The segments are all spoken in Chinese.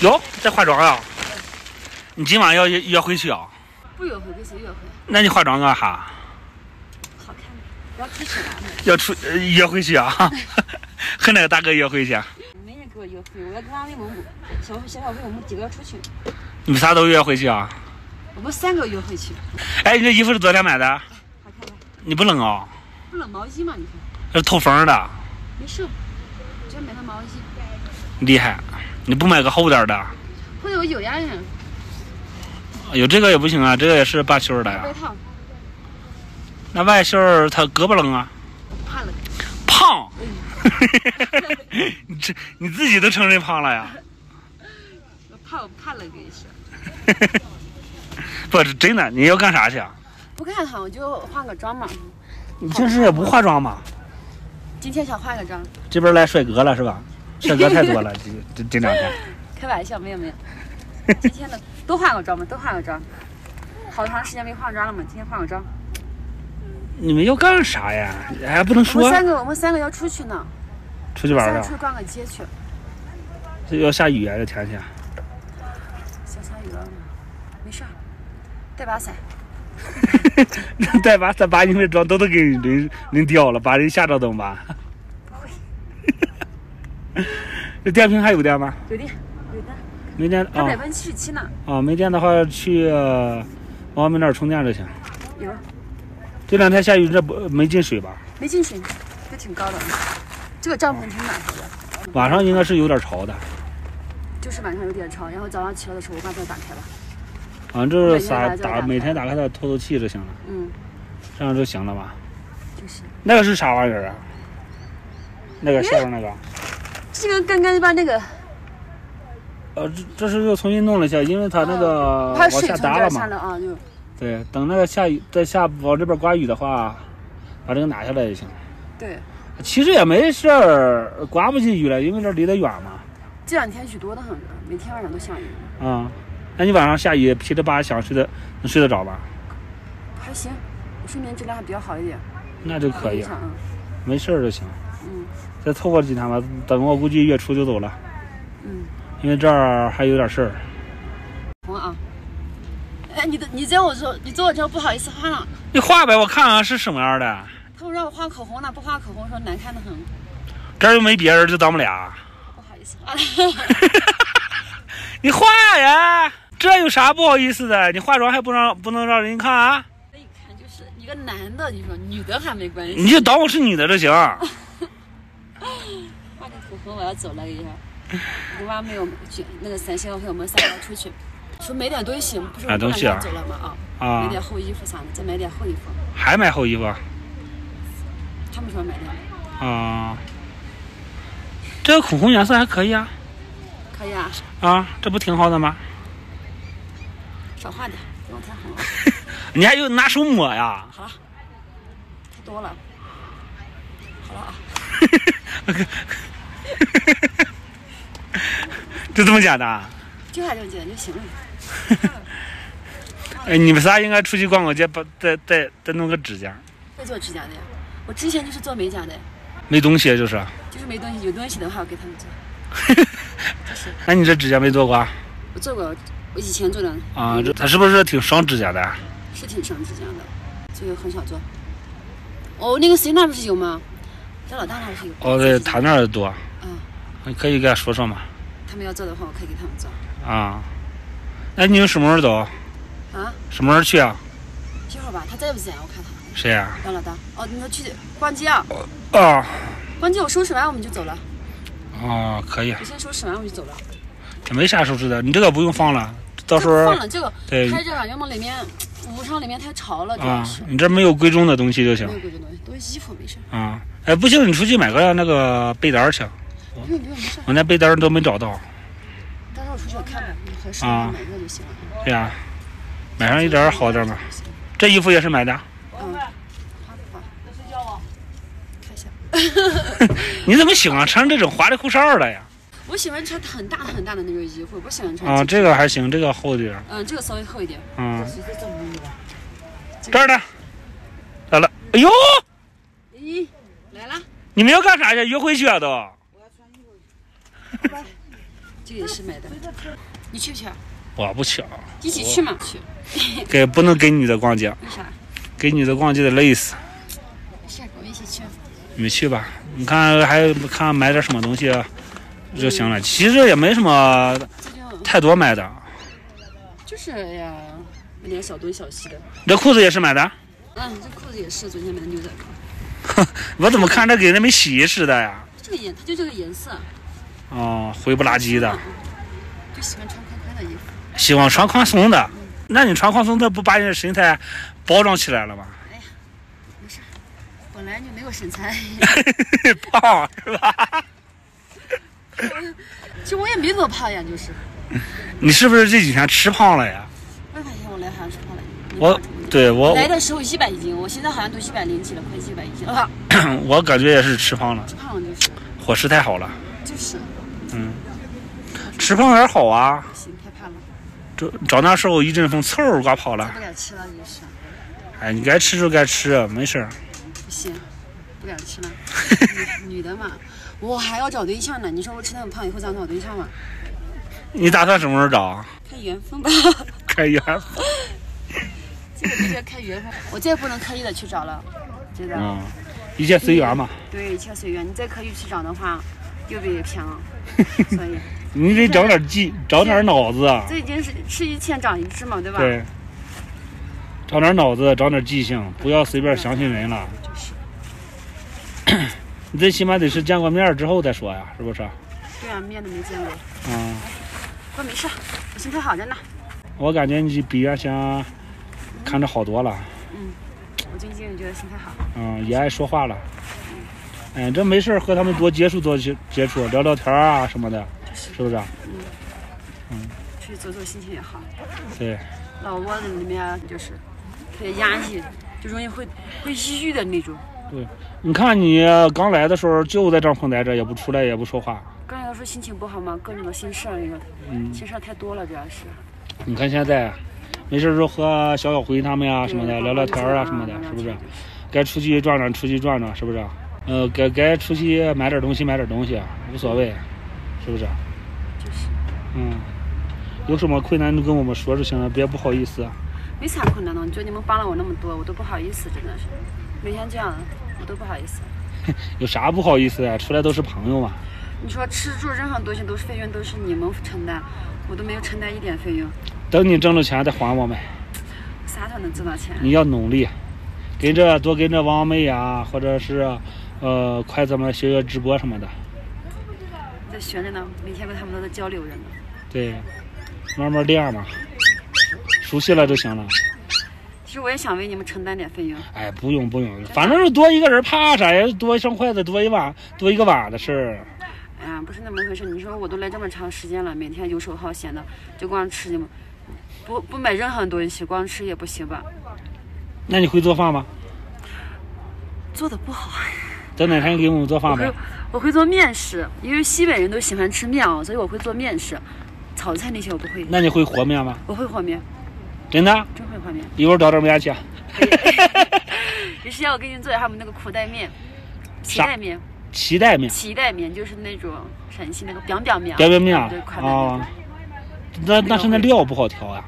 哟，在化妆啊？你今晚要约约会去啊？不约会跟谁约会？那你化妆干哈？好看，要出去玩的。要出、呃约会去啊？和那个大哥约会去？没人给我约会，我要跟俺们我们小小小朋友我们几个要出去，你们仨都约会去啊？我们三个约会去，哎，你这衣服是昨天买的？好看吧？你不冷啊？不冷毛衣嘛？你看，这是透风的，没事，只要买套毛衣。厉害。你不买个厚点的？或者我有呀，有这个也不行啊，这个也是半袖的呀外。套，那外袖儿它胳膊冷啊？怕冷。胖。你这你自己都承认胖了呀？我怕我怕冷也是。不是真的，你要干啥去啊？不看他，我就化个妆嘛。你平时也不化妆嘛？今天想化个妆，这边来帅哥了是吧？帅哥太多了，这这这两天。开玩笑，没有没有。今天的都化个妆吧，都化个妆。好长时间没化妆了嘛，今天化个妆。你们要干啥呀？哎不能说我们三个，我们三个要出去呢，出去玩儿啊？出去逛个街去。这要下雨啊，这天气。小下雨了，没事儿，带把伞。带把伞把你们的妆都都给淋淋掉了，把人吓着怎么办？不会，这电瓶还有电吗？有电，有的，没电啊它百分之七十七呢。啊，没电的话去呃往我们那儿充电就行。有，这两天下雨，这不没进水吧？没进水，这挺高的。这个帐篷挺暖和的，晚上应该是有点潮的。就是晚上有点潮，然后早上起来的时候我把它打开了。啊，就是打打每天打开它透透气就行了，嗯，这样就行了吧？就是那个是啥玩意儿啊？那个下边那个，这个刚刚把那个呃，这这是又重新弄了一下，因为它那个往下搭了嘛。对，等那个下雨再下往这边刮雨的话，把这个拿下来就行。对。其实也没事儿，刮不进雨来，因为这离得远嘛。这两天雨多的很，每天晚上都下雨。啊、那你晚上下雨噼里啪啦响睡得能睡得着吧？还行，睡眠质量还比较好一点。那就可以没事儿就行。嗯再凑合几天吧，等我估计月初就走了，嗯，因为这儿还有点事儿。红啊。哎，你的你这我说，你坐我这不好意思画了。你画呗，我看看是什么样的。他们让我画口红呢，不画口红说难看的很，这儿又没别人，就咱们俩。不好意思画了。你画呀，这有啥不好意思的？你化妆还不让不能让人看啊？这一看就是一个男的，你说女的还没关系。你就当我是女的就行。画个口红，我要走了一下。我妈没有去那个三星，和我们三个出去，说买点东西，不是买东西啊走了吗？啊，买啊，点厚衣服啥的，再买点厚衣服。还买厚衣服他们说买点，啊？这个口红颜色还可以啊可以啊，啊，这不挺好的吗？少画点，不用太红了。你还有拿手抹呀？好了，太多了。好了啊，就这么简单？就还这么简单就行了。哎，你们仨应该出去逛逛街，把再再再弄个指甲，会做指甲的呀，我之前就是做美甲的，没东西就是。就是没东西，有东西的话我给他们做。那你这指甲没做过啊？我做过，我以前做的啊，这他是不是挺伤指甲的？是挺伤指甲的，所以很少做。哦，那个谁那不是有吗？张老大那是有。哦，对，他那儿多，嗯，你可以给他说说嘛。他们要做的话，我可以给他们做。啊，那你们什么时候走？啊，什么时候去啊？一会儿吧，他在不在？我看他。谁呀、张老大，哦，你说去逛街啊？啊？逛街我收拾完我们就走了，哦，可以，我先收拾完我就走了。这没啥收拾的，你这个不用放了，到时候放了这个对开着吧，要么里面屋上里面太潮了，主要啊是，你这没有贵重的东西就行没有贵重东西，都是衣服没事。啊。哎，不行，你出去买个那个被单去，我那被单儿都没找到。到时候我出去看吧，你合适买一个就行了。对呀、买上一点儿好点儿嘛。这衣服也是买的，嗯，好好，看一下。你怎么喜欢穿这种花里胡哨的呀？我喜欢穿很大很大的那种衣服，不喜欢穿啊，这个还行，这个厚点儿。嗯，这个稍微厚一点。嗯，这儿呢，来了。哎呦，咦，来了，你们要干啥去？约会去啊都？这个也是买的。你去不去？我不去啊，一起去嘛？去。给不能跟女的逛街，为啥？给女的逛街得累死。没事，我们一起去。你们去吧，你看还看买点什么东西就行了。其实也没什么太多买的。就是呀，买点小东小西的。这裤子也是买的，嗯，这裤子也是昨天买的牛仔裤，哼 我怎么看着跟人没洗似的呀？这个颜，它就这个颜色。哦，灰不拉几的，就喜欢穿宽宽的衣服。喜欢穿宽松的。那你穿宽松的不把你的身材包装起来了吗？哎呀没事，本来就没有身材。胖是吧？其实我也没多胖呀，就是。你是不是这几天吃胖了呀？我发现我来好像吃胖了。我对我来的时候一百斤，我现在好像都一百零几了，快一百一斤了？我感觉也是吃胖了，吃胖了就是，伙食太好了。就是吃胖点好啊，不行，太胖了，这找那时候一阵风，嗖儿刮跑了不。敢吃了就是，哎，你该吃就该吃，没事儿。不行，不敢吃了。女女的嘛，我还要找对象呢。你说我吃那么胖，以后咋找对象嘛？你打算什么时候找啊？看缘分吧，看缘分。这个就是看缘分。我再不能刻意的去找了，真的。嗯，一切随缘嘛。对，一切随缘。你再刻意去找的话，又被骗了。所以 你得长点记，长点脑子。啊这已经是吃一堑长一智嘛，对吧？对，长点脑子，长点记性，不要随便相信人了。就是。你最起码得是见过面之后再说呀，是不是？对啊，面都没见过。嗯，不过没事，我心态好着呢。我感觉你比原先看着好多了，嗯我最近觉得心态好。嗯，也爱说话了。哎，这没事儿和他们多接触多接接触，聊聊天儿啊什么的，是不是？出去走走，心情也好。对，老窝子里面就是特别压抑，就容易会会抑郁的那种。对你看你刚来的时候就在帐篷待着，也不出来，也不说话。刚来的时候心情不好嘛，各种的心事儿，那个嗯，心事儿太多了，主要是。你看现在，没事儿就和小小辉他们呀什么的聊聊天儿啊什么的，是不是？该出去转转，出去转转，是不是？呃，该该出去买点东西，买点东西，无所谓，是不是？就是嗯，有什么困难就跟我们说就行了，别不好意思。没啥困难的。你觉得你们帮了我那么多，我都不好意思，真的是。每天这样，我都不好意思。有啥不好意思的？出来都是朋友嘛。你说吃住任何东西都是费用，都是你们承担，我都没有承担一点费用，等你挣了钱再还我们，啥时候能挣到钱？你要努力，跟着多跟着王妹呀，或者是呃筷子们学学直播什么的。在学着呢，每天跟他们都在交流着呢。对，慢慢练嘛，熟悉了就行了。其实我也想为你们承担点费用。哎，不用不用，反正是多一个人怕啥呀？多一双筷子，多一碗，多一个碗的事儿。哎呀，不是那么回事。你说我都来这么长时间了，每天游手好闲的，就光吃你们，不不买任何东西，光吃也不行吧？那你会做饭吗？做的不好。等哪天给我们做饭呗。我会做面食，因为西北人都喜欢吃面啊，所以我会做面食。炒菜那些我不会，那你会和面吗？我会和面，真的？真会和面。一会儿找点面去。有时间我给你做一下我们那个苦带面、皮带面、皮带面，脐带面就是那种陕西那个 biang biang 面啊，边边面啊对，快面那。那那是那料不好调呀。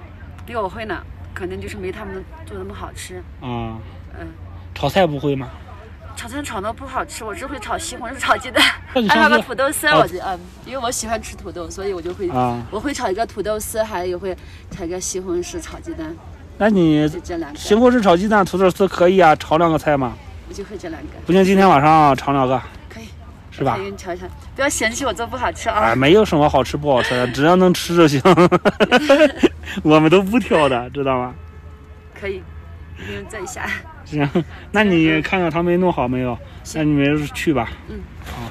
这个我会呢，可能就是没他们做那么好吃。啊，嗯，炒菜不会吗？炒菜炒的不好吃，我只会炒西红柿、炒鸡蛋，还有个土豆丝，哦我就嗯，因为我喜欢吃土豆，所以我就会啊，我会炒一个土豆丝，还有会炒一个西红柿炒鸡蛋，那你西红柿炒鸡蛋、土豆丝可以啊，炒两个菜吗？我就会这两个，不行，今天晚上炒两个，可以，是吧我给？你炒一炒，不要嫌弃我做不好吃啊哎，。没有什么好吃不好吃的，只要能吃就行。我们都不挑的，知道吗？可以，不用在下。行，那你看看他们弄好没有？那你们去吧。嗯，好。